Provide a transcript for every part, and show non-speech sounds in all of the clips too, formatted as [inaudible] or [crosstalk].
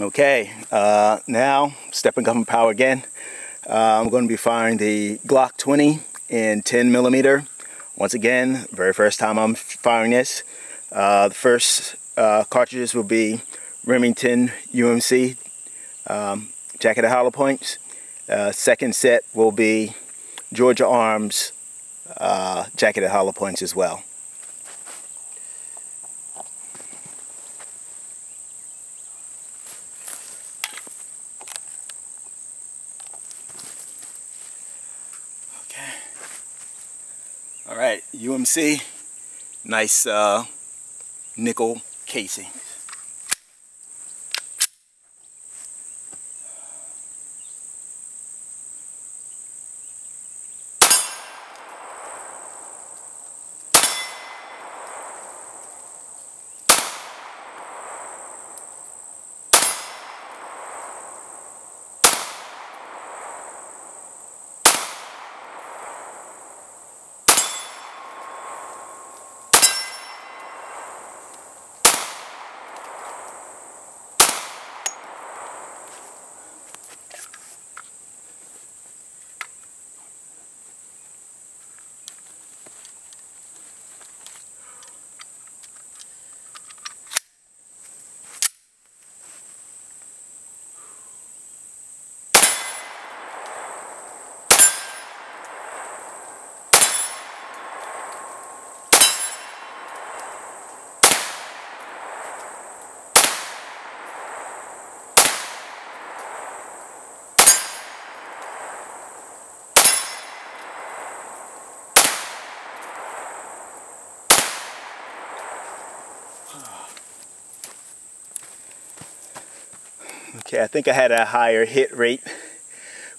Okay, uh, now stepping up in power again. Uh, I'm going to be firing the Glock 20 in 10 millimeter. Once again, very first time I'm firing this. Uh, the first uh, cartridges will be Remington UMC um, jacketed hollow points. Uh, second set will be Georgia Arms uh, jacketed hollow points as well. All right, UMC, nice uh, nickel casing. Okay, I think I had a higher hit rate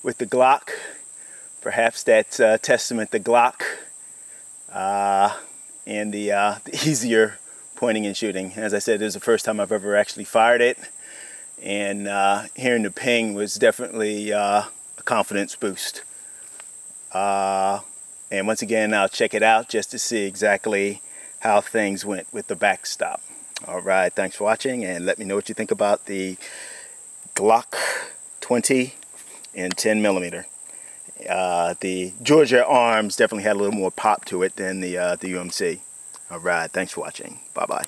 with the Glock. Perhaps that's a testament to Glock uh, and the, uh, the, [laughs] easier pointing and shooting. As I said, this is the first time I've ever actually fired it. And uh, hearing the ping was definitely uh, a confidence boost. Uh, and once again, I'll check it out just to see exactly how things went with the backstop. All right, thanks for watching and let me know what you think about the Glock 20 and 10 millimeter. Uh, the Georgia arms definitely had a little more pop to it than the, uh, the UMC. All right, thanks for watching. Bye-bye.